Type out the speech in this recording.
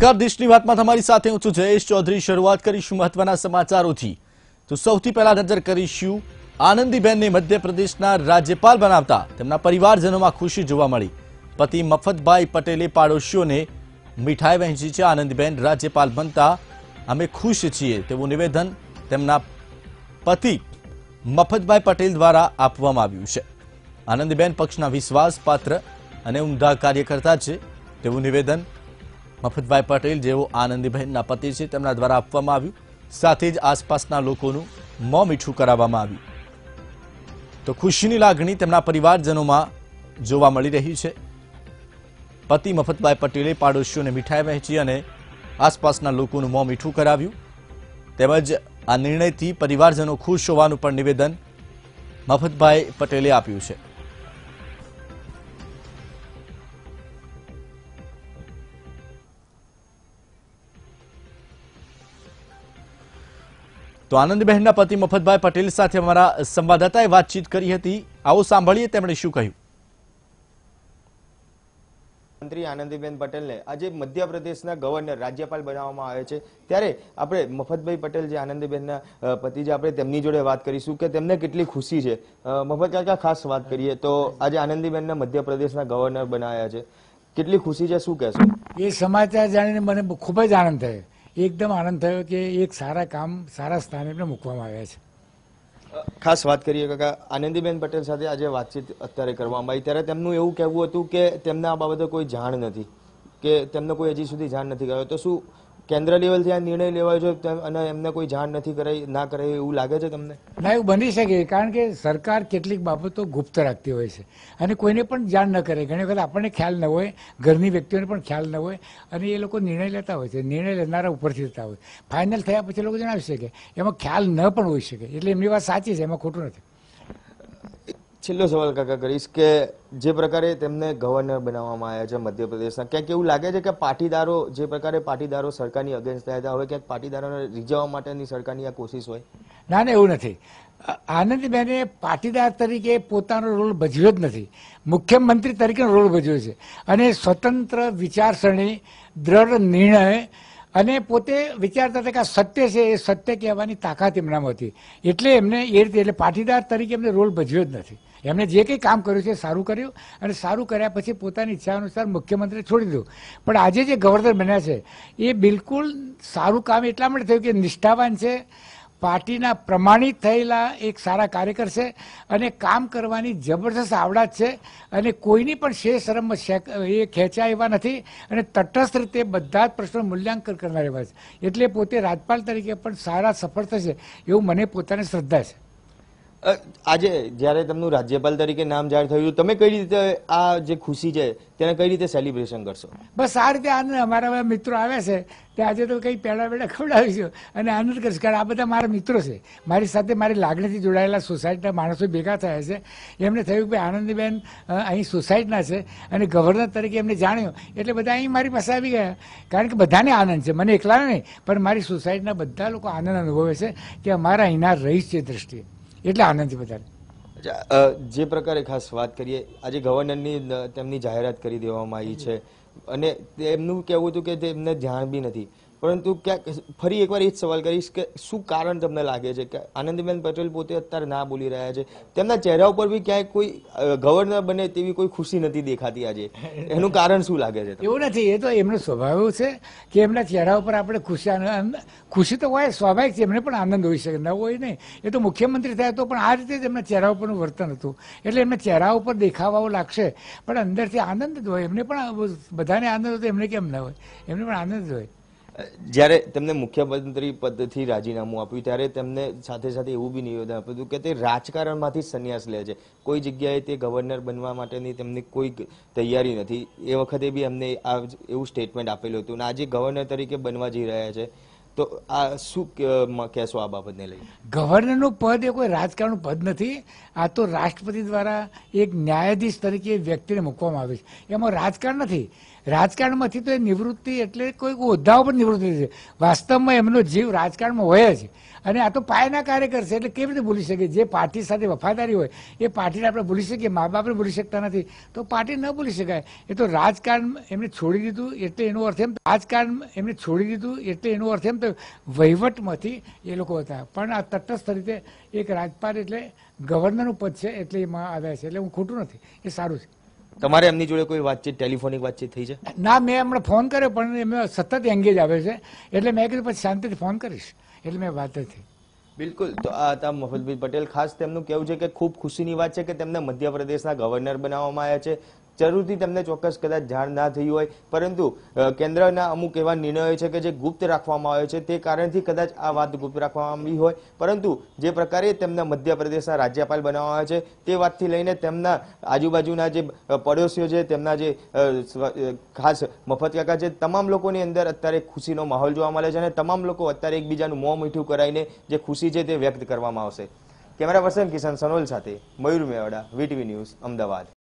નમસ્કાર દેશની વાતમાં તમારી સાથે હું છું જયેશ ચૌધરી. શરૂઆત કરીશું મહત્વના સમાચારોથી. તો સૌથી પહેલા નજર કરીશું, આનંદીબેનને મધ્યપ્રદેશના રાજ્યપાલ બનાવતા તેમના પરિવારજનોમાં ખુશી જોવા મળી. પતિ મફતભાઈ પટેલે પાડોશીઓને મીઠાઈ વહેંચી છે. આનંદીબેન રાજ્યપાલ બનતા અમે ખુશ છીએ તેવું નિવેદન તેમના પતિ મફતભાઈ પટેલ દ્વારા આપવામાં આવ્યું છે. આનંદીબેન પક્ષના વિશ્વાસપાત્ર અને ઉમદા કાર્યકર્તા છે તેવું નિવેદન મફતભાઈ પટેલ જેઓ આનંદીબહેનના પતિ છે, તેમના દ્વારા આપવામાં આવ્યું. સાથે જ આસપાસના લોકોનું મોં મીઠું કરાવવામાં આવ્યું. તો ખુશીની લાગણી તેમના પરિવારજનોમાં જોવા મળી રહી છે. પતિ મફતભાઈ પટેલે પાડોશીઓને મીઠાઈ વહેંચી અને આસપાસના લોકોનું મોં મીઠું કરાવ્યું. તેમજ આ નિર્ણયથી પરિવારજનો ખુશ હોવાનું પણ નિવેદન મફતભાઈ પટેલે આપ્યું છે. તો આનંદબહેનના પતિ મફતભાઈ પટેલ સાથે અમારા સંવાદદાતાએ વાતચીત કરી હતી. આવો સાંભળીએ તેમણે શું કહ્યું. મંત્રી આનંદીબેન પટેલને આજે મધ્યપ્રદેશના ગવર્નર રાજ્યપાલ બનાવવામાં આવે છે. ત્યારે આપણે મફતભાઈ પટેલ જે આનંદીબેનના પતિ છે આપણે તેમની જોડે વાત કરીશું કે તેમને કેટલી ખુશી છે. મફત કાકા ખાસ વાત કરીએ તો આજે આનંદીબેનને મધ્યપ્રદેશના ગવર્નર બનાવ્યા છે. કેટલી ખુશી છે શું કહેશો? એ સમાચાર જાણીને મને ખૂબ જ આનંદ થયો. એકદમ આનંદ થયો કે એક સારા કામ, સારા સ્થાને એમને મૂકવામાં આવ્યા છે. ખાસ વાત કરીએ કાકા, આનંદીબેન પટેલ સાથે આજે વાતચીત અત્યારે કરવામાં આવી. ત્યારે તેમનું એવું કહેવું હતું કે તેમને આ બાબતે કોઈ જાણ નથી, કે તેમને કોઈ હજી સુધી જાણ નથી કર્યો. તો શું કેન્દ્ર લેવલથી આ નિર્ણય લેવાયો છે અને એમને કોઈ જાણ નથી કરાઈ ના કરાઈ એવું લાગે છે તમને? ના એવું બની શકે કારણ કે સરકાર કેટલીક બાબતો ગુપ્ત રાખતી હોય છે. અને કોઈને પણ જાણ ન કરે. ઘણી વખત આપણને ખ્યાલ ન હોય ઘરની વ્યક્તિઓને પણ ખ્યાલ ન હોય અને એ લોકો નિર્ણય લેતા હોય છે. નિર્ણય લેનારા ઉપરથી લેતા હોય ફાઇનલ થયા પછી લોકો જણાવી શકે. એમાં ખ્યાલ ન પણ હોઈ શકે. એટલે એમની વાત સાચી છે એમાં ખોટું નથી. છેલ્લો સવાલ કાકા કરીશ કે જે પ્રકારે તેમને ગવર્નર બનાવવામાં આવ્યા છે મધ્યપ્રદેશના. ક્યાંક એવું લાગે છે કે પાટીદારો, જે પ્રકારે પાટીદારો સરકારની અગેન્સ્ટ થયા હતા, હવે ક્યાંક પાટીદારોને રીઝવવા માટેની સરકારની આ કોશિશ હોય? ના ના, એવું નથી. આનંદીબેને પાટીદાર તરીકે પોતાનો રોલ ભજવ્યો જ નથી. મુખ્યમંત્રી તરીકેનો રોલ ભજવ્યો છે. અને સ્વતંત્ર વિચારસરણી, દ્રઢ નિર્ણય અને પોતે વિચારતા હતા કે આ સત્ય છે, એ સત્ય કહેવાની તાકાત એમનામાં હતી. એટલે એમને એ રીતે, એટલે પાટીદાર તરીકે એમને રોલ ભજવ્યો જ નથી. એમણે જે કંઈ કામ કર્યું છે સારું કર્યું અને સારું કર્યા પછી પોતાની ઈચ્છા અનુસાર મુખ્યમંત્રી છોડી દીધું. પણ આજે જે ગવર્નર બન્યા છે, એ બિલકુલ સારું કામ એટલા માટે થયું કે નિષ્ઠાવાન છે, પાર્ટીના પ્રમાણિત થયેલા એક સારા કાર્યકર છે અને કામ કરવાની જબરદસ્ત આવડત છે અને કોઈની પણ શે શરમ એ ખેંચાય એવા નથી અને તટસ્થ રીતે બધા જ પ્રશ્નો મૂલ્યાંકન કરનાર એવા છે. એટલે પોતે રાજપાલ તરીકે પણ સારા સફળ થશે એવું મને પોતાને શ્રદ્ધા છે. આજે જ્યારે તમનું રાજ્યપાલ તરીકે નામ જાહેર થયું, તમે કઈ રીતે આ જે ખુશી છે, તેને કઈ રીતે સેલિબ્રેશન કરશો? બસ આ રીતે આનંદ અમારા મિત્રો આવ્યા છે, તે આજે તો કંઈ પેડા પેડા ખવડાવીશું અને આનંદ કરીશ, કારણ આ બધા મારા મિત્રો છે. મારી સાથે મારી લાગણીથી જોડાયેલા સોસાયટીના માણસો ભેગા થયા છે. એમને થયું કે આનંદીબેન અહીં સોસાયટીના છે અને ગવર્નર તરીકે એમને જાણ્યું. એટલે બધા અહીં મારી પાસે આવી ગયા. કારણ કે બધાને આનંદ છે. મને એકલાને નહીં, પણ મારી સોસાયટીના બધા લોકો આનંદ અનુભવે છે કે અમારા અહીંના રહીશ છે દ્રષ્ટિએ. એટલે આનંદ છે બધાને. અચ્છા, અ, જે પ્રકારે ખાસ વાત કરીએ આજે ગવર્નરની તેમની જાહેરાત કરી દેવામાં આવી છે. અને તેમનું કહેવું હતું કે તેમને ધ્યાન બી નથી. પરંતુ ક્યાંક ફરી એકવાર એ જ સવાલ કરીશ કે શું કારણ તમને લાગે છે? કે આનંદીબેન પટેલ પોતે અત્યારે ના બોલી રહ્યા છે. તેમના ચહેરા ઉપર બી ક્યાંય કોઈ ગવર્નર બને તેવી કોઈ ખુશી નથી દેખાતી આજે. એનું કારણ શું લાગે છે એવું નથી, એ તો એમનો સ્વભાવ છે કે એમના ચહેરા ઉપર આપણે ખુશી ખુશી તો હોય, સ્વાભાવિક છે, એમને પણ આનંદ હોઈ શકે, ન હોય નહીં. એ તો મુખ્યમંત્રી થયા તો પણ આ રીતે જ એમના ચહેરા ઉપરનું વર્તન હતું. એટલે એમના ચહેરા ઉપર દેખાવાઓ લાગશે, પણ અંદરથી આનંદ જ હોય. એમને પણ બધાને આનંદ હોય એમને કેમ ન હોય? એમને પણ આનંદ જ હોય. જ્યારે તેમને મુખ્યમંત્રી પદથી રાજીનામું આપ્યું, ત્યારે તેમને સાથે સાથે એવું બી નિવેદન આપ્યું હતું કે તે રાજકારણમાંથી સંન્યાસ લે છે. કોઈ જગ્યાએ તે ગવર્નર બનવા માટેની તેમની કોઈ તૈયારી નથી. એ વખતે બી એમને આ એવું સ્ટેટમેન્ટ આપેલું હતું. અને આજે ગવર્નર તરીકે બનવા જઈ રહ્યા છે. તો આ શું કહેશો આ બાબતને લઈ? ગવર્નરનું પદ એ કોઈ રાજકારણનું પદ નથી. આ તો રાષ્ટ્રપતિ દ્વારા એક ન્યાયાધીશ તરીકે વ્યક્તિને મૂકવામાં આવે છે. એમાં રાજકારણ નથી. રાજકારણમાંથી તો એ નિવૃત્તિ એટલે કોઈ હોદ્દાઓ પર નિવૃત્તિ છે વાસ્તવમાં એમનો જીવ રાજકારણમાં હોય છે અને આ તો પાયાના કાર્યકર છે, એટલે કેવી રીતે ભૂલી શકે? જે પાર્ટી સાથે વફાદારી હોય, એ પાર્ટીને આપણે ભૂલી શકીએ, મા બાપને ભૂલી શકતા નથી. તો પાર્ટી ન ભૂલી શકાય. એ તો રાજકારણ એમને છોડી દીધું એટલે એનો અર્થ એમ, રાજકારણ એમને છોડી દીધું એટલે એનો અર્થ એમ, તો વહીવટમાંથી એ લોકો હતા. પણ આ તટસ્થ રીતે એક રાજપાલ એટલે ગવર્નરનું પદ છે, એટલે એમાં આવ્યા છે. એટલે હું ખોટું નથી. એ સારું છે. તમારે એમની જોડે કોઈ વાતચીત ટેલિફોનિક વાતચીત થઈ છે? ના મેં હમણાં ફોન કર્યો પણ એમને સતત એંગેજ આવે છે. એટલે મેં કીધું પછી શાંતિથી ફોન કરીશ. એટલે મેં વાત નથી થઈ. બિલકુલ. તો આ હતા મફતભાઈ પટેલ. ખાસ તેમનું કહેવું છે કે ખૂબ ખુશીની વાત છે કે તેમને મધ્યપ્રદેશના ગવર્નર બનાવવામાં આવ્યા છે. જરૂરથી તેમને ચોક્કસ કદાચ જાણ ના થઈ હોય. પરંતુ કેન્દ્રના અમુક એવા નિર્ણયો છે કે જે ગુપ્ત રાખવામાં આવ્યો છે, તે કારણથી કદાચ આ વાત ગુપ્ત રાખવામાં આવી હોય. પરંતુ, જે પ્રકારે તેમના મધ્યપ્રદેશના રાજ્યપાલ બનાવવામાં આવ્યા છે, તે વાતથી લઈને તેમના આજુબાજુના જે પડોશીઓ છે, તેમના જે ખાસ મફત કાકા છે, તમામ લોકોની અંદર અત્યારે ખુશીનો માહોલ જોવા મળે છે અને તમામ લોકો અત્યારે એકબીજાનું મોં મીઠું કરાઈને જે ખુશી છે તે વ્યક્ત કરવામાં આવશે. કેમેરા પર્સન કિશન સનોલ સાથે મયુર મેવાડા, વીટીવી ન્યૂઝ, અમદાવાદ.